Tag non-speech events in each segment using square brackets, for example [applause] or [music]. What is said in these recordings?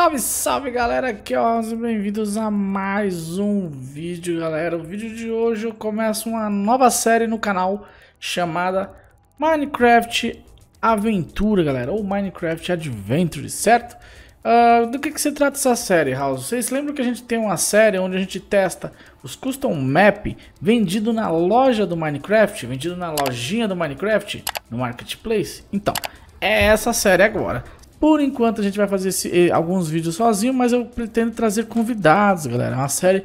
Salve, salve galera, aqui ó, bem-vindos a mais um vídeo galera O vídeo de hoje eu começo uma nova série no canal chamada Minecraft Aventura galera Ou Minecraft Adventure, certo? Uh, do que, que se trata essa série, House? Vocês lembram que a gente tem uma série onde a gente testa os custom map vendido na loja do Minecraft, vendido na lojinha do Minecraft, no Marketplace? Então, é essa série agora. Por enquanto a gente vai fazer esse, eh, alguns vídeos sozinho, mas eu pretendo trazer convidados, galera. É uma série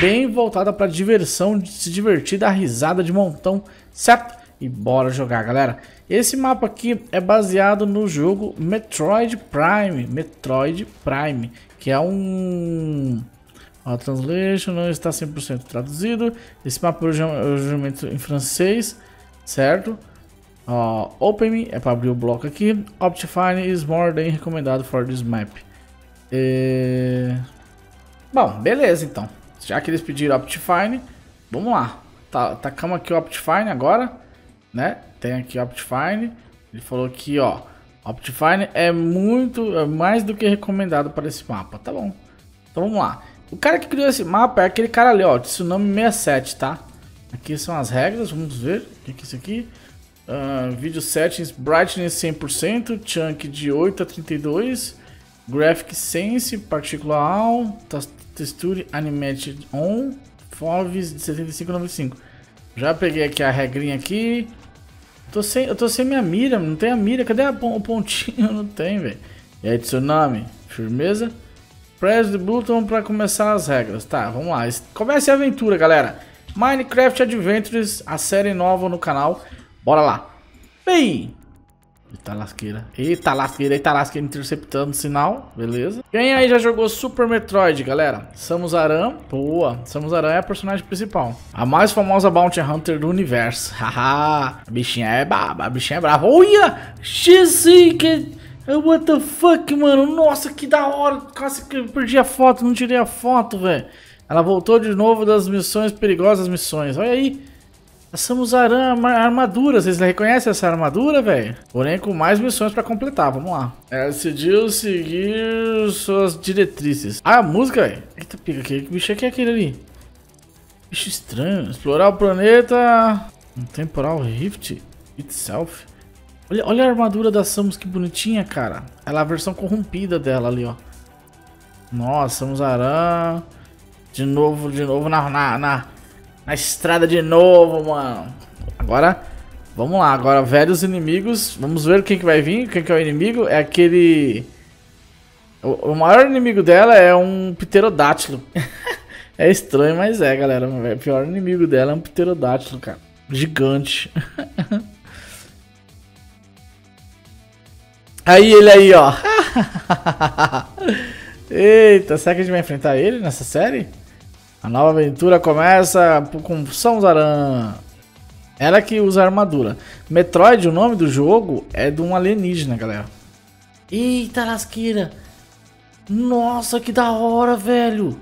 bem voltada para diversão, se divertir, dar risada de montão, certo? E bora jogar, galera. Esse mapa aqui é baseado no jogo Metroid Prime, Metroid Prime, que é um... A translation não está 100% traduzido. Esse mapa é o em francês, certo? Uh, open é para abrir o bloco aqui. Optifine is more than recomendado for this map. E... Bom, beleza então. Já que eles pediram Optifine, vamos lá. Tá, tacamos aqui o Optifine agora, né? Tem aqui Optifine. Ele falou aqui, ó. Optifine é muito, é mais do que recomendado para esse mapa. Tá bom. Então vamos lá. O cara que criou esse mapa é aquele cara ali, ó. Tsunami 67, tá? Aqui são as regras, vamos ver. O que é isso aqui? Uh, video settings, brightness 100%, chunk de 8 a 32, graphic sense, particular texture animated on, FOVs de 75 a 95. Já peguei aqui a regrinha aqui. Tô sem, eu tô sem minha mira, não tem a mira. Cadê a, o pontinho? [laughs] Não tem, velho. E aí, tsunami, firmeza. Press the button para começar as regras. Tá, vamos lá. Comece a aventura, galera. Minecraft Adventures, a série nova no canal. Bora lá. Vem! Eita lasqueira. Eita lasqueira, eita lasqueira interceptando o sinal. Beleza. Quem aí já jogou Super Metroid, galera? Samus Aran. Boa. Samus Aran é a personagem principal. A mais famosa Bounty Hunter do universo. [laughs] Haha. a bichinha é braba. A bichinha é brava. Olha! Xixi, que... What the fuck, mano? Nossa, que da hora. Quase que eu perdi a foto, não tirei a foto, velho. Ela voltou de novo das missões perigosas missões. Olha aí. A Samus Aran armadura, vocês reconhecem essa armadura, velho? Porém, com mais missões pra completar, vamos lá. Ela decidiu seguir suas diretrizes. Ah, a música, velho. Eita, pica, que bicho é que é aquele ali? Bicho estranho. Explorar o planeta... Um temporal Rift itself. Olha, olha a armadura da Samus, que bonitinha, cara. Ela é a versão corrompida dela ali, ó. Nossa, Samus Aran... De novo, de novo na, na, na na estrada de novo, mano. Agora, vamos lá. Agora, velhos inimigos. Vamos ver quem que vai vir. Quem que é o inimigo? É aquele... O, maior inimigo dela é um pterodátilo. [laughs] é estranho, mas é, galera. O pior inimigo dela é um pterodátilo, cara. Gigante. [laughs] aí, ele aí, ó. [laughs] Eita, será que a gente vai enfrentar ele nessa série? A nova aventura começa com São Zaran. Ela que usa armadura. Metroid, o nome do jogo, é de um alienígena, galera. Eita lasqueira. Nossa, que da hora, velho.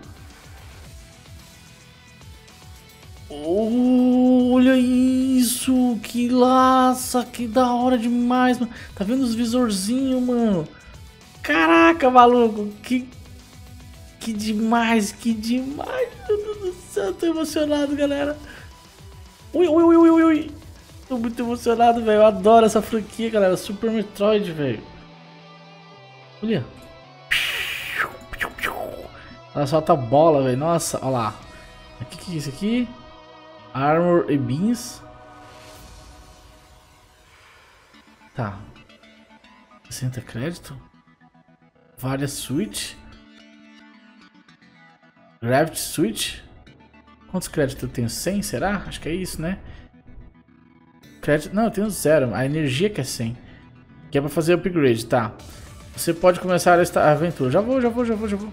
Olha isso, que laça, que da hora demais, mano. Tá vendo os visorzinhos, mano? Caraca, maluco, que que demais, que demais. Meu Deus do céu, tô emocionado, galera. Ui, ui, ui, ui, ui. Tô muito emocionado, velho. Eu adoro essa franquia, galera. Super Metroid, velho. Olha. Ela solta bola, velho. Nossa, olha lá. O que, que é isso aqui? Armor e beans. Tá. 60 crédito. Várias switch. Gravity Switch. Quantos créditos eu tenho? 100, será? Acho que é isso, né? Crédito... Não, eu tenho zero. A energia que é 100. Que é pra fazer upgrade, tá. Você pode começar esta aventura. Já vou, já vou, já vou, já vou.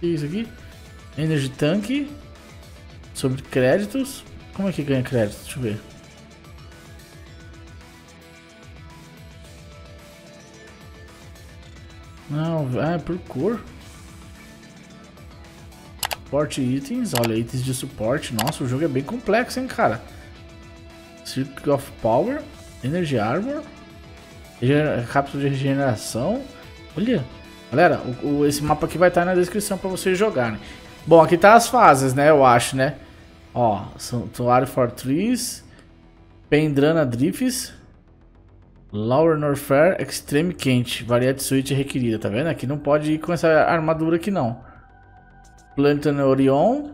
Isso aqui. Energy Tank. Sobre créditos. Como é que ganha crédito? Deixa eu ver. Não, ah, é por cor. Suporte itens, olha, itens de suporte. Nossa, o jogo é bem complexo, hein, cara. Circuit of Power, Energy Armor, cápsula de regeneração. Olha, Galera, o, o, esse mapa aqui vai estar na descrição para vocês jogarem. Bom, aqui tá as fases, né? Eu acho, né? Ó, Santuário Fortress, Pendrana Drifts, Lower Norfair, Extreme Quente, Variety Suite requerida, tá vendo? Aqui não pode ir com essa armadura aqui não. Plantan Orion,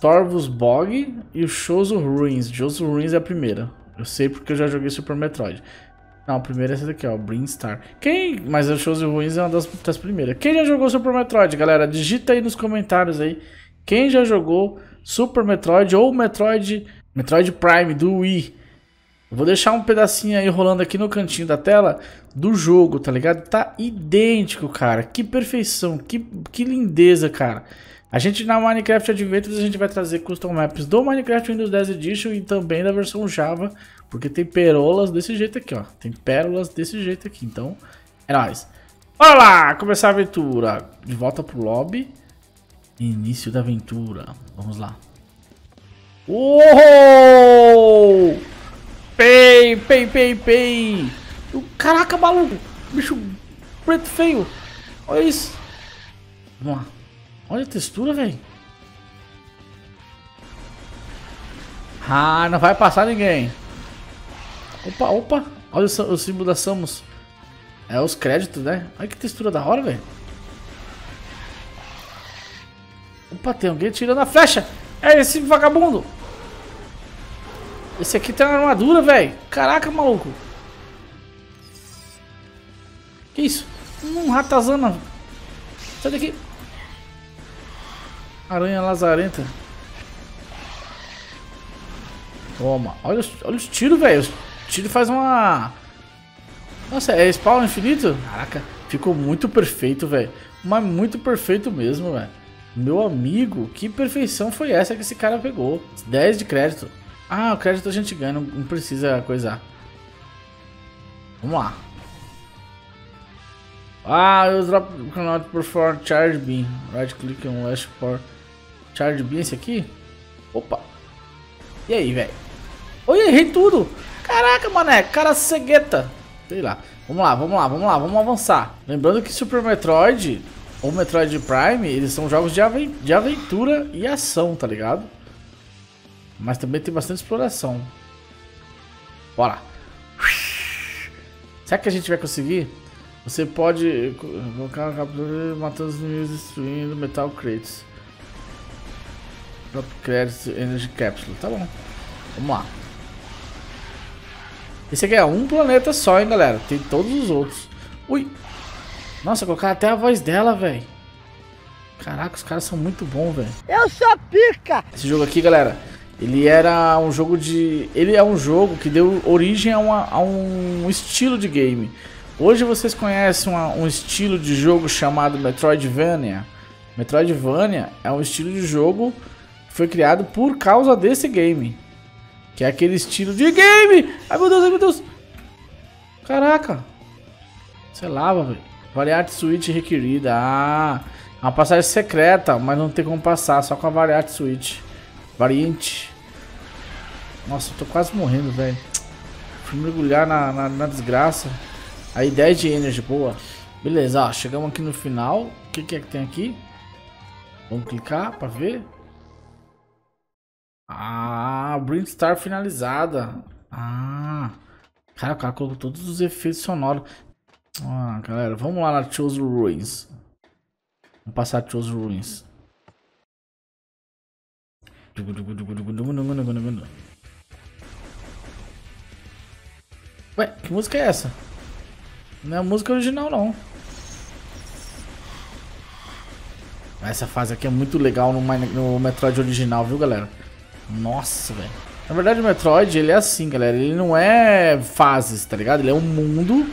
Torvus Bog e o Shoso Ruins. Shoso Ruins é a primeira. Eu sei porque eu já joguei Super Metroid. Não, a primeira é essa daqui, ó, Brinstar. Quem... Mas o Shoso Ruins é uma das, das primeiras. Quem já jogou Super Metroid, galera? Digita aí nos comentários aí. Quem já jogou Super Metroid ou Metroid... Metroid Prime do Wii. Eu vou deixar um pedacinho aí rolando aqui no cantinho da tela do jogo, tá ligado? Tá idêntico, cara. Que perfeição, que, que lindeza, cara. A gente na Minecraft Adventures a gente vai trazer custom maps do Minecraft Windows 10 Edition e também da versão Java, porque tem pérolas desse jeito aqui, ó. Tem pérolas desse jeito aqui, então é nóis. Bora lá, começar a aventura. De volta pro lobby. Início da aventura. Vamos lá. Uou! Pei, pei, pei, pei. Caraca, maluco. Bicho preto feio. Olha isso. Vamos lá. Olha a textura, velho. Ah, não vai passar ninguém. Opa, opa. Olha o, o símbolo da Samus. É os créditos, né? Olha que textura da hora, velho. Opa, tem alguém tirando a flecha. É esse vagabundo. Esse aqui tem uma armadura, velho. Caraca, maluco. Que isso? Um ratazana. Sai daqui. Aranha lazarenta. Toma. Olha, olha os tiros, velho. Os tiros faz uma... Nossa, é spawn infinito? Caraca, ficou muito perfeito, velho. Mas muito perfeito mesmo, velho. Meu amigo, que perfeição foi essa que esse cara pegou? 10 de crédito. Ah, o crédito a gente ganha, não, não precisa coisar. Vamos lá. Ah, eu drop cannot perform charge beam. Right click on last for charge beam esse aqui? Opa. E aí, velho? Oi, errei tudo. Caraca, mané, cara cegueta. Sei lá. Vamos lá, vamos lá, vamos lá, vamos avançar. Lembrando que Super Metroid ou Metroid Prime, eles são jogos de, de aventura e ação, tá ligado? Mas também tem bastante exploração. Bora. Será que a gente vai conseguir? Você pode colocar a captura matando os inimigos destruindo metal crates. Drop credits energy capsule. Tá bom. Vamos lá. Esse aqui é um planeta só, hein, galera. Tem todos os outros. Ui. Nossa, colocar até a voz dela, velho. Caraca, os caras são muito bons, velho. Eu sou pica! Esse jogo aqui, galera, ele era um jogo de. Ele é um jogo que deu origem a, uma, a um estilo de game. Hoje vocês conhecem uma, um estilo de jogo chamado Metroidvania. Metroidvania é um estilo de jogo foi criado por causa desse game. Que é aquele estilo de game! Ai meu Deus, ai meu Deus! Caraca! Você lava, velho. Variante Switch requerida. Ah, é uma passagem secreta, mas não tem como passar, só com a Variante Switch. Variante. Nossa, eu tô quase morrendo, velho. Fui mergulhar na, na, na, desgraça. Aí 10 de energy, boa. Beleza, ó, chegamos aqui no final. O que, que é que tem aqui? Vamos clicar pra ver. Ah, Brinkstar finalizada. Ah. Cara, o cara colocou todos os efeitos sonoros. Ah, galera, vamos lá na Chose Ruins. Vamos passar Chose Ruins. Ué, que música é essa? Não é a música original, não. Essa fase aqui é muito legal no, no Metroid original, viu, galera? Nossa, velho. Na verdade, o Metroid, ele é assim, galera. Ele não é fases, tá ligado? Ele é um mundo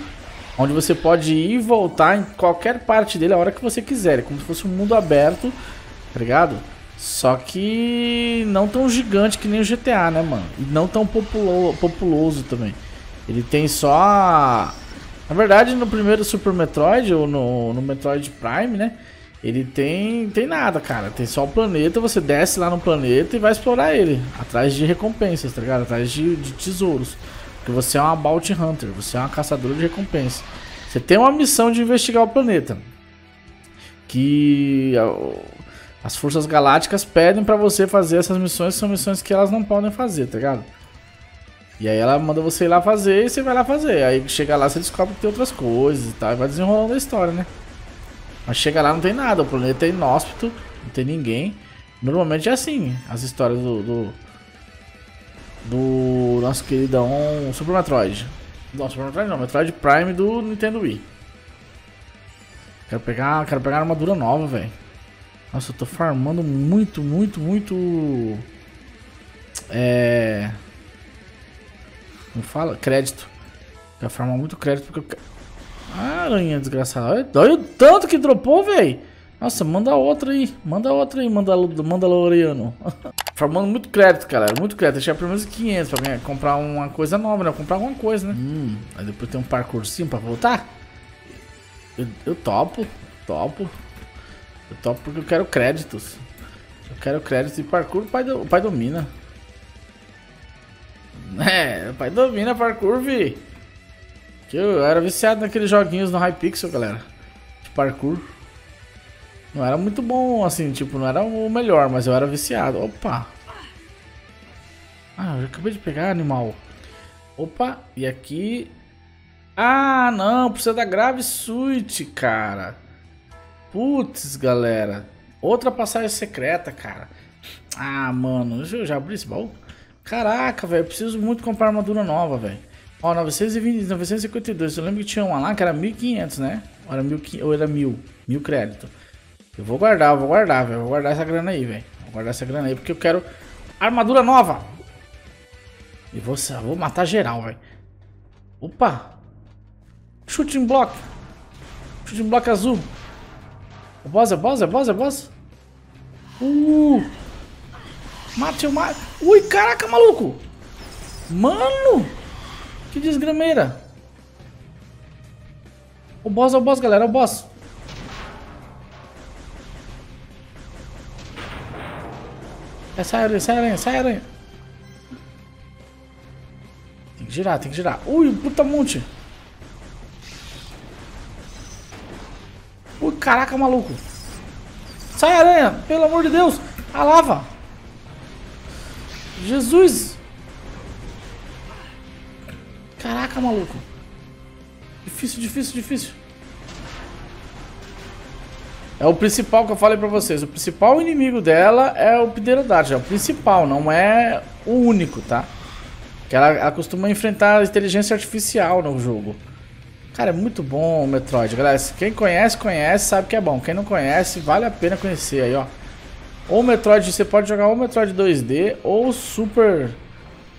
onde você pode ir e voltar em qualquer parte dele a hora que você quiser. É como se fosse um mundo aberto, tá ligado? Só que não tão gigante que nem o GTA, né, mano? E não tão populo populoso também. Ele tem só. Na verdade, no primeiro Super Metroid, ou no, no Metroid Prime, né? Ele tem, tem nada, cara. Tem só o planeta, você desce lá no planeta e vai explorar ele. Atrás de recompensas, tá ligado? Atrás de, de tesouros. Porque você é uma Bounty Hunter, você é uma caçadora de recompensas. Você tem uma missão de investigar o planeta. que as forças galácticas pedem para você fazer essas missões, são missões que elas não podem fazer, tá ligado? E aí ela manda você ir lá fazer e você vai lá fazer. Aí chega lá, você descobre que tem outras coisas e tal, e vai desenrolando a história, né? Mas chega lá não tem nada, o planeta é inóspito, não tem ninguém. Normalmente é assim, as histórias do, do, do nosso queridão Super Metroid. Não, Super Metroid não, Metroid Prime do Nintendo Wii. Quero pegar, quero pegar armadura nova, velho. Nossa, eu tô farmando muito, muito, muito... É... Como fala? Crédito. Quero farmar muito crédito porque eu... Ah, aranha desgraçada. Olha o tanto que dropou, velho. Nossa, manda outra aí. Manda outra aí, Mandal Mandaloriano. [laughs] Farmando muito crédito, galera. Muito crédito. Deixar pelo menos 500 pra comprar uma coisa nova, né? Comprar alguma coisa, né? Hum, aí depois tem um parkourzinho pra voltar. Eu, eu topo. Topo. Eu topo porque eu quero créditos. Eu quero créditos e parkour. O pai, do, o pai domina. [laughs] É, o pai domina parkour, vi. Que eu era viciado naqueles joguinhos no Hypixel, galera. De parkour. Não era muito bom, assim, tipo, não era o melhor, mas eu era viciado. Opa! Ah, eu acabei de pegar animal. Opa, e aqui... Ah, não, precisa da Grave Suite, cara. Putz, galera. Outra passagem secreta, cara. Ah, mano, eu já abri esse baú? Caraca, velho, preciso muito comprar armadura nova, velho. Ó, 920, 952. Eu lembro que tinha uma lá que era 1500, né? Ou era 1000, ou era 1000, 1000 crédito. Eu vou guardar, eu vou guardar, velho. Vou guardar essa grana aí, velho. Vou guardar essa grana aí porque eu quero armadura nova. E vou, vou matar geral, velho. Opa! Shooting block. Shooting block azul. O boss é boss, é boss, é boss. Uh! Mate o mate. Ui, caraca, maluco! Mano! Que desgrameira! O boss é o boss, galera, é o boss. É, sai aranha, sai aranha, sai aranha. Tem que girar, tem que girar. Ui, puta monte. Ui, caraca, maluco. Sai aranha, pelo amor de Deus. A lava. Jesus. Caraca, maluco. Difícil, difícil, difícil. É o principal que eu falei pra vocês. O principal inimigo dela é o Pterodactyl. É o principal, não é o único, tá? Que ela, ela costuma enfrentar a inteligência artificial no jogo. Cara, é muito bom o Metroid, galera. Quem conhece, conhece, sabe que é bom. Quem não conhece, vale a pena conhecer aí, ó. Ou Metroid, você pode jogar ou Metroid 2D ou Super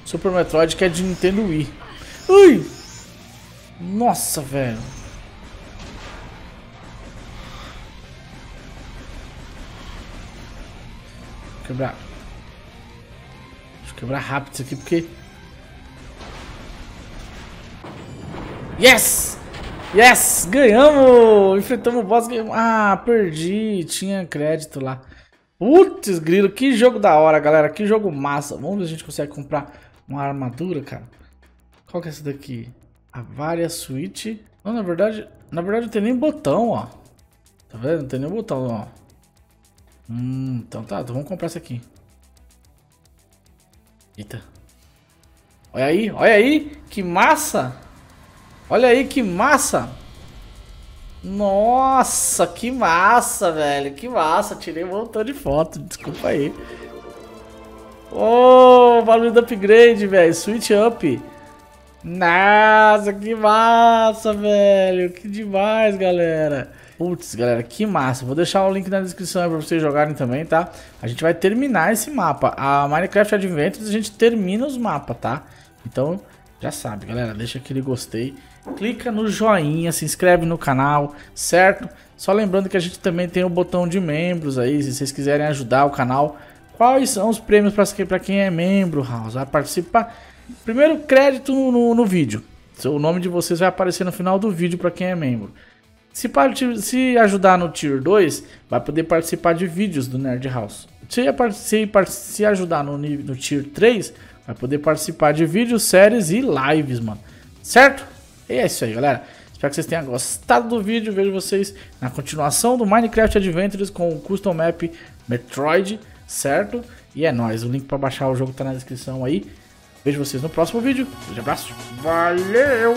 Super Metroid que é de Nintendo Wii. Ui! Nossa, velho. quebrar. Deixa eu quebrar rápido isso aqui porque... Yes! Yes! Ganhamos! Enfrentamos o boss. Ah, perdi. Tinha crédito lá. Putz, grilo. Que jogo da hora, galera. Que jogo massa. Vamos ver se a gente consegue comprar uma armadura, cara. Qual que é essa daqui? A Varia Switch. Não, na verdade... Na verdade não tem nem botão, ó. Tá vendo? Não tem nem botão, ó. Hum, então tá, então vamos comprar essa aqui. Eita. Olha aí, olha aí, que massa! Olha aí, que massa! Nossa, que massa, velho, que massa. Tirei um montão de foto, desculpa aí. Oh, valor do upgrade, velho, switch up. Nossa, que massa, velho, que demais, galera. Putz, galera, que massa. Vou deixar o link na descrição para vocês jogarem também, tá? A gente vai terminar esse mapa. A Minecraft Adventures a gente termina os mapas, tá? Então, já sabe, galera. Deixa aquele gostei. Clica no joinha, se inscreve no canal, certo? Só lembrando que a gente também tem o botão de membros aí, se vocês quiserem ajudar o canal. Quais são os prêmios para quem é membro, House? Vai participar. Primeiro, crédito no, no, vídeo. O nome de vocês vai aparecer no final do vídeo para quem é membro. Se, se ajudar no Tier 2, vai poder participar de vídeos do Nerd House. Se, se, se ajudar no, no Tier 3, vai poder participar de vídeos, séries e lives, mano. Certo? E é isso aí, galera. Espero que vocês tenham gostado do vídeo. Vejo vocês na continuação do Minecraft Adventures com o Custom Map Metroid, certo? E é nóis. O link para baixar o jogo tá na descrição aí. Vejo vocês no próximo vídeo. Um abraço. Valeu!